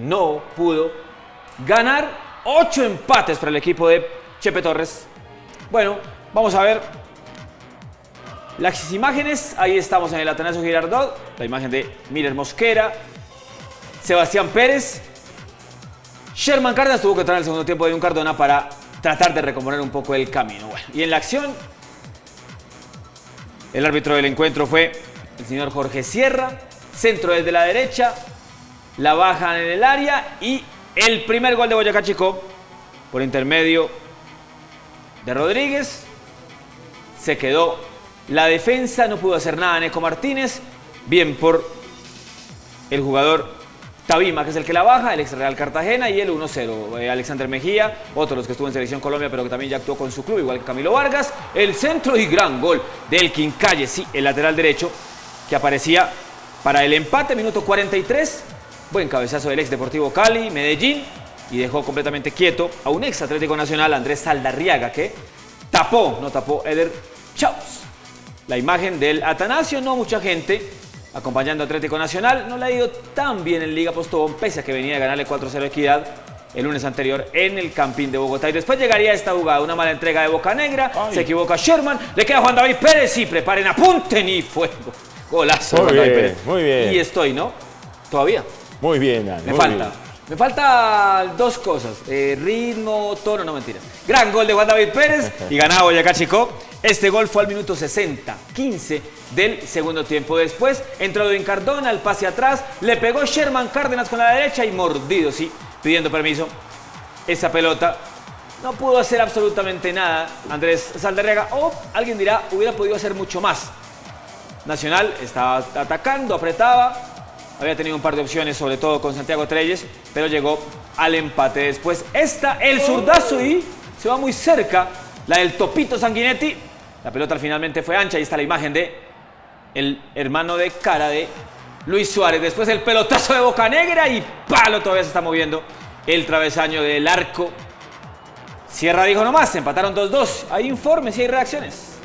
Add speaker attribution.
Speaker 1: no pudo ganar. Ocho empates para el equipo de Chepe Torres. Bueno, vamos a ver las imágenes. Ahí estamos en el Atanasio Girardot. La imagen de Miller Mosquera, Sebastián Pérez. Sherman Cárdenas tuvo que entrar en el segundo tiempo de un Cardona para tratar de recomponer un poco el camino. y en la acción, el árbitro del encuentro fue el señor Jorge Sierra. Centro desde la derecha, la bajan en el área y el primer gol de Boyacá Chico por intermedio de Rodríguez. Se quedó la defensa, no pudo hacer nada Neco Martínez. Bien por el jugador Tabima, que es el que la baja, el ex Real Cartagena y el 1-0. Eh, Alexander Mejía, otro de los que estuvo en Selección Colombia, pero que también ya actuó con su club, igual que Camilo Vargas. El centro y gran gol del Quincalle, sí, el lateral derecho, que aparecía para el empate, minuto 43. Buen cabezazo del ex Deportivo Cali, Medellín, y dejó completamente quieto a un ex Atlético Nacional, Andrés Saldarriaga, que tapó, no tapó Eder Chaus. La imagen del Atanasio, no mucha gente acompañando a Atlético Nacional. No le ha ido tan bien en Liga Postobón, pese a que venía a ganarle 4-0 Equidad el lunes anterior en el Campín de Bogotá. Y después llegaría esta jugada, una mala entrega de Boca Negra, se equivoca Sherman, le queda Juan David Pérez y preparen, apunten y fuego. Golazo.
Speaker 2: Muy bien, muy bien.
Speaker 1: Y estoy, ¿no? Todavía.
Speaker 2: Muy bien,
Speaker 1: Me falta. Me falta dos cosas, eh, ritmo, tono, no mentiras. Gran gol de Juan David Pérez y ganaba Boyacá Chico. Este gol fue al minuto 60, 15 del segundo tiempo. Después entró Edwin Cardona, el pase atrás, le pegó Sherman Cárdenas con la derecha y mordido, sí, pidiendo permiso. Esa pelota no pudo hacer absolutamente nada Andrés Saldarriaga o alguien dirá, hubiera podido hacer mucho más. Nacional estaba atacando, apretaba, había tenido un par de opciones, sobre todo con Santiago Treyes, pero llegó al empate. Después esta, el zurdazo y se va muy cerca, la del Topito Sanguinetti. La pelota finalmente fue ancha, ahí está la imagen de el hermano de cara de Luis Suárez. Después el pelotazo de Boca Negra y palo, todavía se está moviendo el travesaño del arco. Sierra dijo nomás, empataron 2-2. Hay informes y hay reacciones.